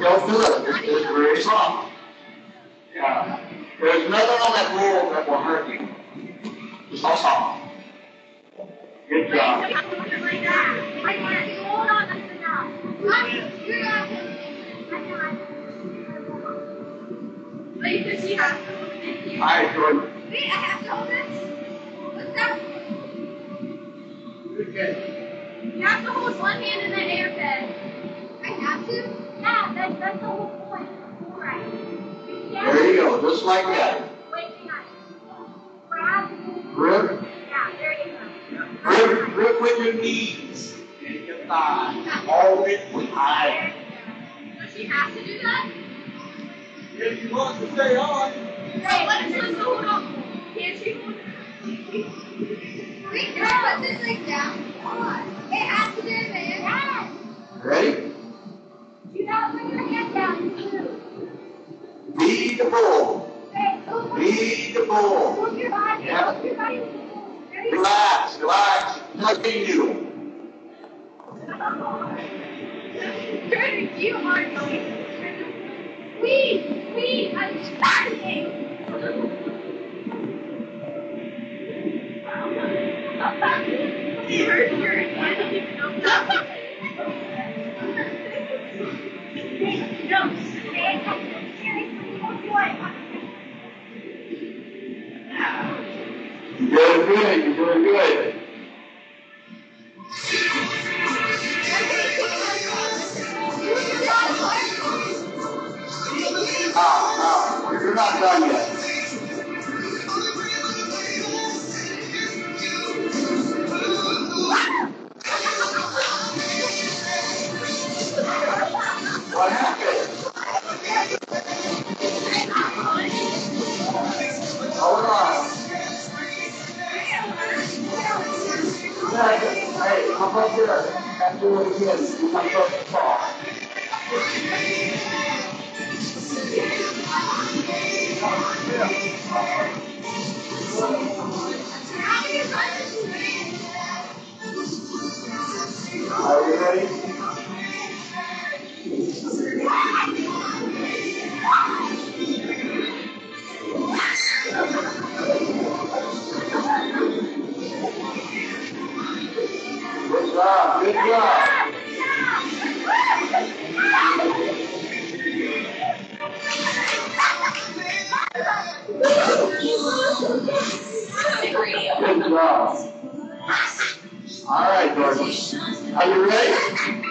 Don't do it. It's, it's very soft. Yeah. There's nothing on that roll that will hurt you. It's all soft. Good job. All right, Jordan. Wait, I have to hold this? What's that? Good. You have to hold one hand in the air bed. I have to? Yeah, that's, that's the whole point. Alright. There you go, just like that. Wait, hang on. Grab. Grip, Yeah, there you go. grip, grip with your knees and your thighs. Hold it tight. Does she have to do that? If you want to stay on. Wait, what is this hold on? Can't she hold Wait, can I put this like down? Hold on. It has to do it, man. Yes. Ready? Be the move Be the move. Yeah. Relax, relax. Nothing new. You. Please, please, I'm starting. You're doing good, you're doing good. Ah, ah, you're not done yet. Again. Are you ready? Job, good job. Good job. All right, Dorothy. Are you ready?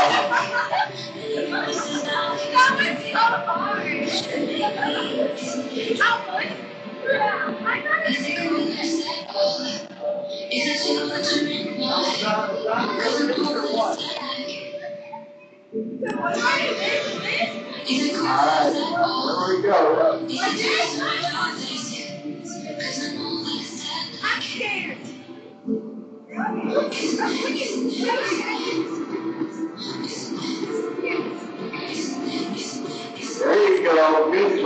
There you go. Good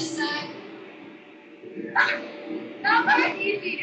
job. Not easy.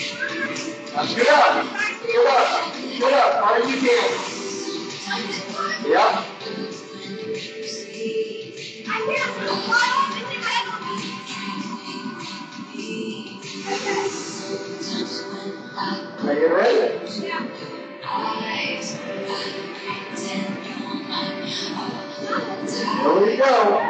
get up, get up, get up, how you can. Yep. Are you ready? Yeah. Here we go.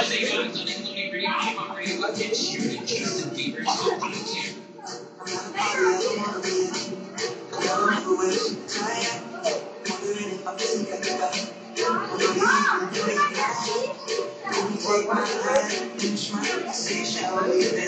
Take my hand, pinch my we dance right?